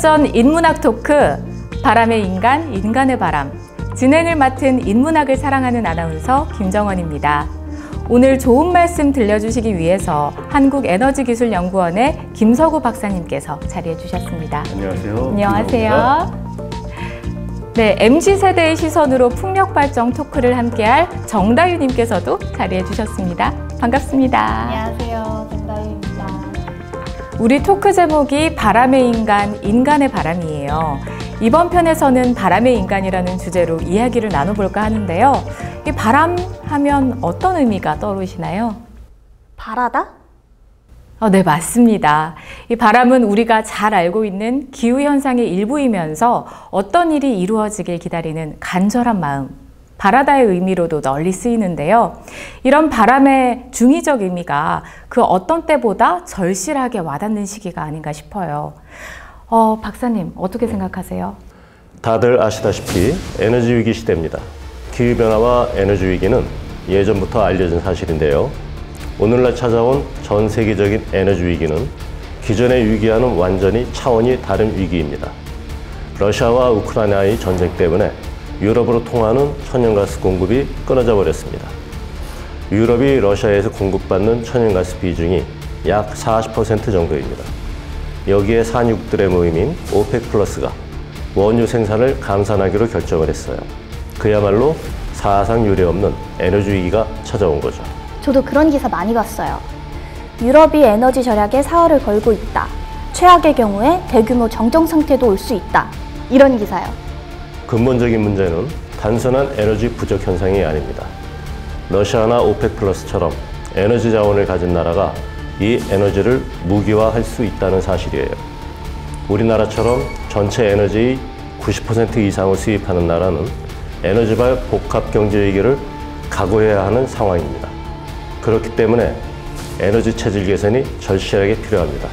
풍력발전 인문학 토크 바람의 인간, 인간의 바람 진행을 맡은 인문학을 사랑하는 아나운서 김정원입니다. 오늘 좋은 말씀 들려주시기 위해서 한국에너지기술연구원의 김서구 박사님께서 자리해 주셨습니다. 안녕하세요. 안녕하세요. 네, MZ세대의 시선으로 풍력발전 토크를 함께할 정다유님께서도 자리해 주셨습니다. 반갑습니다. 안녕하세요. 김다유입니다. 우리 토크 제목이 바람의 인간, 인간의 바람이에요. 이번 편에서는 바람의 인간이라는 주제로 이야기를 나눠볼까 하는데요. 이 바람 하면 어떤 의미가 떠오르시나요? 바라다? 어, 네, 맞습니다. 이 바람은 우리가 잘 알고 있는 기후현상의 일부이면서 어떤 일이 이루어지길 기다리는 간절한 마음, 바라다의 의미로도 널리 쓰이는데요. 이런 바람의 중의적 의미가 그 어떤 때보다 절실하게 와닿는 시기가 아닌가 싶어요. 어, 박사님, 어떻게 생각하세요? 다들 아시다시피 에너지 위기 시대입니다. 기후변화와 에너지 위기는 예전부터 알려진 사실인데요. 오늘날 찾아온 전 세계적인 에너지 위기는 기존의 위기와는 완전히 차원이 다른 위기입니다. 러시아와 우크라이나의 전쟁 때문에 유럽으로 통하는 천연가스 공급이 끊어져 버렸습니다. 유럽이 러시아에서 공급받는 천연가스 비중이 약 40% 정도입니다. 여기에 산유국들의 모임인 OPEC Plus가 원유 생산을 감산하기로 결정을 했어요. 그야말로 사상 유례 없는 에너지 위기가 찾아온 거죠. 저도 그런 기사 많이 봤어요. 유럽이 에너지 절약에 사활을 걸고 있다. 최악의 경우에 대규모 정전 상태도 올 수 있다. 이런 기사요. 근본적인 문제는 단순한 에너지 부족 현상이 아닙니다. 러시아나 오펙 플러스처럼 에너지 자원을 가진 나라가 이 에너지를 무기화할 수 있다는 사실이에요. 우리나라처럼 전체 에너지의 90% 이상을 수입하는 나라는 에너지발 복합 경제 위기를 각오해야 하는 상황입니다. 그렇기 때문에 에너지 체질 개선이 절실하게 필요합니다.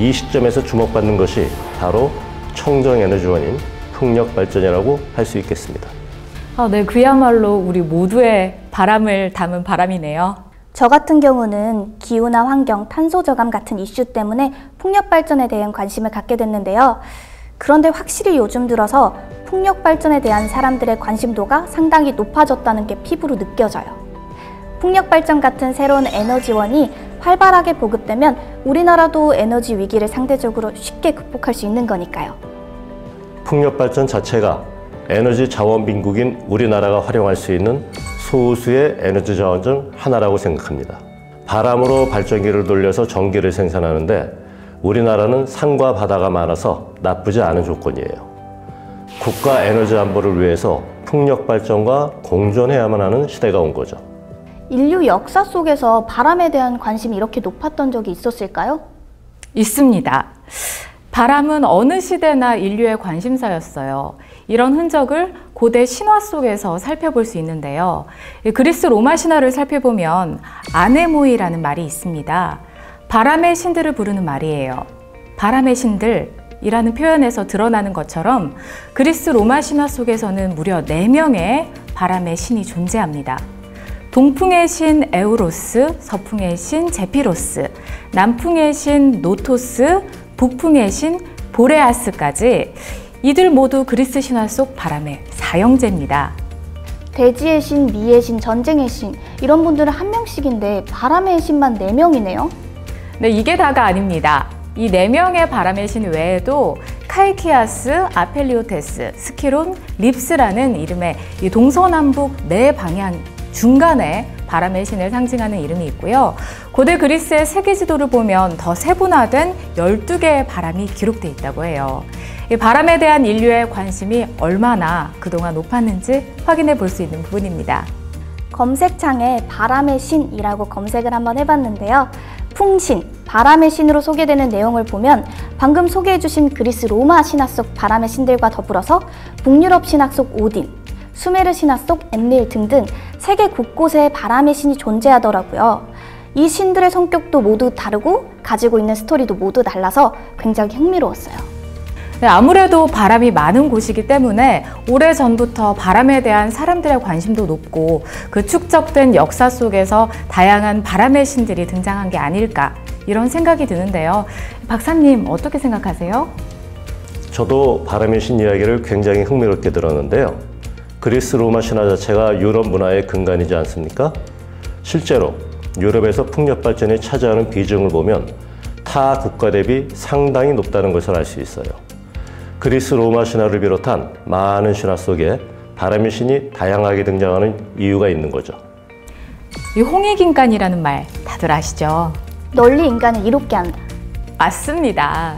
이 시점에서 주목받는 것이 바로 청정 에너지원인 풍력 발전이라고 할 수 있겠습니다. 아, 네, 그야말로 우리 모두의 바람을 담은 바람이네요. 저 같은 경우는 기후나 환경, 탄소 저감 같은 이슈 때문에 풍력 발전에 대한 관심을 갖게 됐는데요. 그런데 확실히 요즘 들어서 풍력 발전에 대한 사람들의 관심도가 상당히 높아졌다는 게 피부로 느껴져요. 풍력 발전 같은 새로운 에너지원이 활발하게 보급되면 우리나라도 에너지 위기를 상대적으로 쉽게 극복할 수 있는 거니까요. 풍력 발전 자체가 에너지 자원 빈국인 우리나라가 활용할 수 있는 소수의 에너지 자원 중 하나라고 생각합니다. 바람으로 발전기를 돌려서 전기를 생산하는데 우리나라는 산과 바다가 많아서 나쁘지 않은 조건이에요. 국가 에너지 안보를 위해서 풍력 발전과 공존해야만 하는 시대가 온 거죠. 인류 역사 속에서 바람에 대한 관심이 이렇게 높았던 적이 있었을까요? 있습니다. 바람은 어느 시대나 인류의 관심사였어요. 이런 흔적을 고대 신화 속에서 살펴볼 수 있는데요. 그리스 로마 신화를 살펴보면 아네모이라는 말이 있습니다. 바람의 신들을 부르는 말이에요. 바람의 신들 이라는 표현에서 드러나는 것처럼 그리스 로마 신화 속에서는 무려 4명의 바람의 신이 존재합니다. 동풍의 신 에우로스, 서풍의 신 제피로스, 남풍의 신 노토스, 북풍의 신 보레아스까지 이들 모두 그리스 신화 속 바람의 사형제입니다. 대지의 신, 미의 신, 전쟁의 신 이런 분들은 한 명씩인데 바람의 신만 네 명이네요. 네, 이게 다가 아닙니다. 이 네 명의 바람의 신 외에도 카이키아스, 아펠리오테스, 스키론, 립스라는 이름의 이 동서남북 네 방향 중간에 바람의 신을 상징하는 이름이 있고요. 고대 그리스의 세계 지도를 보면 더 세분화된 12개의 바람이 기록되어 있다고 해요. 이 바람에 대한 인류의 관심이 얼마나 그동안 높았는지 확인해 볼 수 있는 부분입니다. 검색창에 바람의 신이라고 검색을 한번 해봤는데요. 풍신, 바람의 신으로 소개되는 내용을 보면 방금 소개해주신 그리스 로마 신화 속 바람의 신들과 더불어서 북유럽 신화 속 오딘, 수메르 신화 속 엔릴 등등 세계 곳곳에 바람의 신이 존재하더라고요. 이 신들의 성격도 모두 다르고 가지고 있는 스토리도 모두 달라서 굉장히 흥미로웠어요. 네, 아무래도 바람이 많은 곳이기 때문에 오래전부터 바람에 대한 사람들의 관심도 높고 그 축적된 역사 속에서 다양한 바람의 신들이 등장한 게 아닐까 이런 생각이 드는데요. 박사님 어떻게 생각하세요? 저도 바람의 신 이야기를 굉장히 흥미롭게 들었는데요. 그리스 로마 신화 자체가 유럽 문화의 근간이지 않습니까? 실제로 유럽에서 풍력 발전에 차지하는 비중을 보면 타 국가 대비 상당히 높다는 것을 알 수 있어요. 그리스 로마 신화를 비롯한 많은 신화 속에 바람의 신이 다양하게 등장하는 이유가 있는 거죠. 이 홍익인간이라는 말 다들 아시죠? 널리 인간을 이롭게 한다. 맞습니다.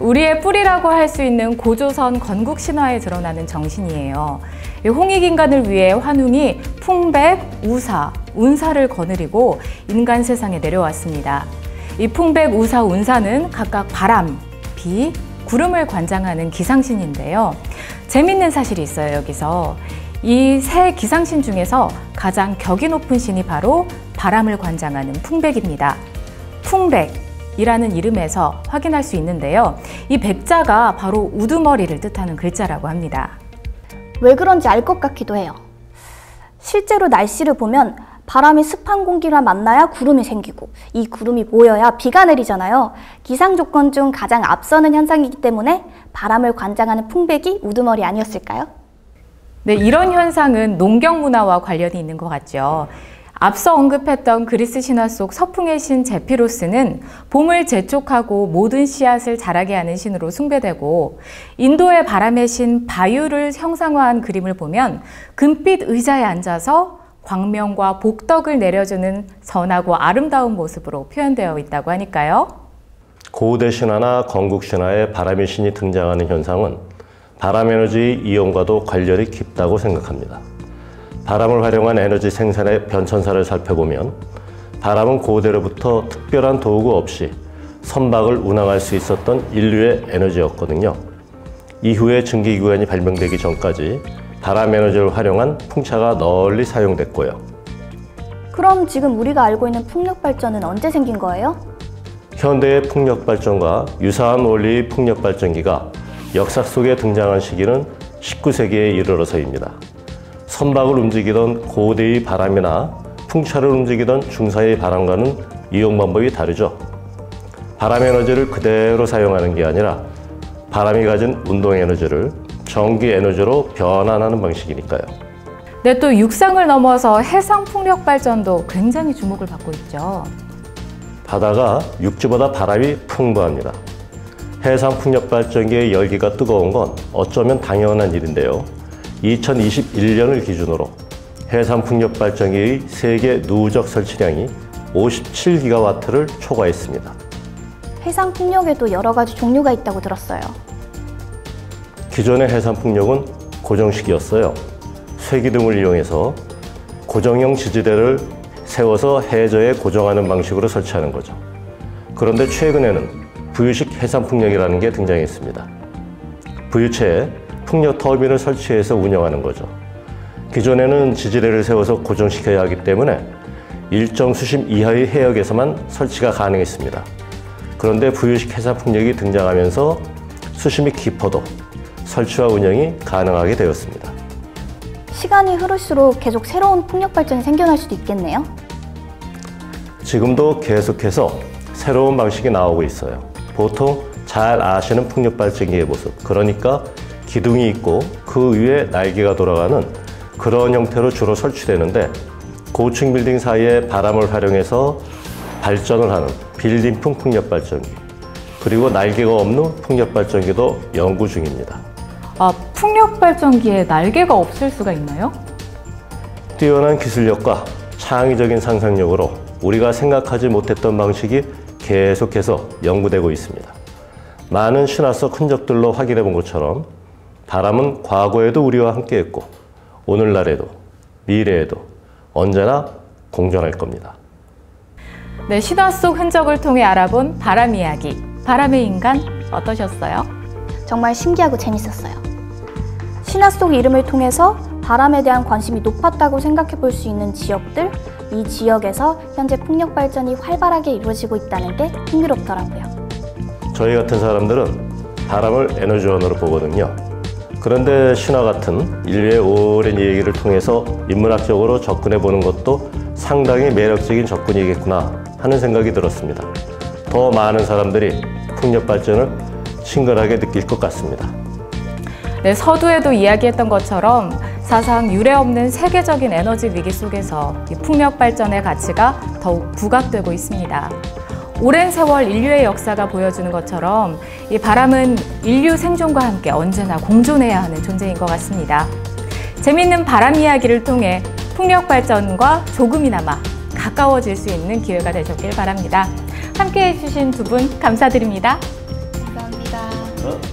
우리의 뿌리라고 할 수 있는 고조선 건국 신화에 드러나는 정신이에요. 이 홍익인간을 위해 환웅이 풍백, 우사, 운사를 거느리고 인간 세상에 내려왔습니다. 이 풍백, 우사, 운사는 각각 바람, 비, 구름을 관장하는 기상신인데요. 재밌는 사실이 있어요, 여기서. 이 세 기상신 중에서 가장 격이 높은 신이 바로 바람을 관장하는 풍백입니다. 풍백이라는 이름에서 확인할 수 있는데요. 이 백자가 바로 우두머리를 뜻하는 글자라고 합니다. 왜 그런지 알 것 같기도 해요. 실제로 날씨를 보면 바람이 습한 공기랑 만나야 구름이 생기고 이 구름이 모여야 비가 내리잖아요. 기상 조건 중 가장 앞서는 현상이기 때문에 바람을 관장하는 풍백이 우두머리 아니었을까요? 네, 이런 현상은 농경 문화와 관련이 있는 것 같죠. 앞서 언급했던 그리스 신화 속 서풍의 신 제피로스는 봄을 재촉하고 모든 씨앗을 자라게 하는 신으로 숭배되고 인도의 바람의 신 바유를 형상화한 그림을 보면 금빛 의자에 앉아서 광명과 복덕을 내려주는 선하고 아름다운 모습으로 표현되어 있다고 하니까요. 고대 신화나 건국 신화에 바람의 신이 등장하는 현상은 바람 에너지 이용과도 관련이 깊다고 생각합니다. 바람을 활용한 에너지 생산의 변천사를 살펴보면 바람은 고대로부터 특별한 도구 없이 선박을 운항할 수 있었던 인류의 에너지였거든요. 이후에 증기기관이 발명되기 전까지 바람 에너지를 활용한 풍차가 널리 사용됐고요. 그럼 지금 우리가 알고 있는 풍력 발전은 언제 생긴 거예요? 현대의 풍력 발전과 유사한 원리의 풍력 발전기가 역사 속에 등장한 시기는 19세기에 이르러서입니다. 선박을 움직이던 고대의 바람이나 풍차를 움직이던 중사의 바람과는 이용 방법이 다르죠. 바람 에너지를 그대로 사용하는 게 아니라 바람이 가진 운동 에너지를 전기 에너지로 변환하는 방식이니까요. 네, 또 육상을 넘어서 해상 풍력 발전도 굉장히 주목을 받고 있죠. 바다가 육지보다 바람이 풍부합니다. 해상 풍력 발전기의 열기가 뜨거운 건 어쩌면 당연한 일인데요. 2021년을 기준으로 해상 풍력 발전기의 세계 누적 설치량이 57기가와트를 초과했습니다. 해상 풍력에도 여러 가지 종류가 있다고 들었어요. 기존의 해상 풍력은 고정식이었어요. 쇠기둥을 이용해서 고정형 지지대를 세워서 해저에 고정하는 방식으로 설치하는 거죠. 그런데 최근에는 부유식 해상 풍력이라는 게 등장했습니다. 부유체에 풍력 터빈을 설치해서 운영하는 거죠. 기존에는 지지대를 세워서 고정시켜야 하기 때문에 일정 수심 이하의 해역에서만 설치가 가능했습니다. 그런데 부유식 해상 풍력이 등장하면서 수심이 깊어도 설치와 운영이 가능하게 되었습니다. 시간이 흐를수록 계속 새로운 풍력 발전이 생겨날 수도 있겠네요. 지금도 계속해서 새로운 방식이 나오고 있어요. 보통 잘 아시는 풍력 발전기의 모습. 그러니까 기둥이 있고 그 위에 날개가 돌아가는 그런 형태로 주로 설치되는데 고층 빌딩 사이에 바람을 활용해서 발전을 하는 빌딩 풍 풍력 발전기 그리고 날개가 없는 풍력 발전기도 연구 중입니다. 아, 풍력 발전기에 날개가 없을 수가 있나요? 뛰어난 기술력과 창의적인 상상력으로 우리가 생각하지 못했던 방식이 계속해서 연구되고 있습니다. 많은 신화 속 흔적들로 확인해 본 것처럼 바람은 과거에도 우리와 함께했고 오늘날에도 미래에도 언제나 공존할 겁니다. 네, 신화 속 흔적을 통해 알아본 바람 이야기. 바람의 인간 어떠셨어요? 정말 신기하고 재밌었어요. 신화 속 이름을 통해서 바람에 대한 관심이 높았다고 생각해 볼 수 있는 지역들, 이 지역에서 현재 풍력 발전이 활발하게 이루어지고 있다는 게 흥미롭더라고요. 저희 같은 사람들은 바람을 에너지원으로 보거든요. 그런데 신화 같은 인류의 오랜 얘기를 통해서 인문학적으로 접근해 보는 것도 상당히 매력적인 접근이겠구나 하는 생각이 들었습니다. 더 많은 사람들이 풍력 발전을 친근하게 느낄 것 같습니다. 네, 서두에도 이야기했던 것처럼 사상 유례 없는 세계적인 에너지 위기 속에서 이 풍력 발전의 가치가 더욱 부각되고 있습니다. 오랜 세월 인류의 역사가 보여주는 것처럼 이 바람은 인류 생존과 함께 언제나 공존해야 하는 존재인 것 같습니다. 재미있는 바람 이야기를 통해 풍력 발전과 조금이나마 가까워질 수 있는 기회가 되셨길 바랍니다. 함께 해주신 두 분 감사드립니다. 감사합니다. 어?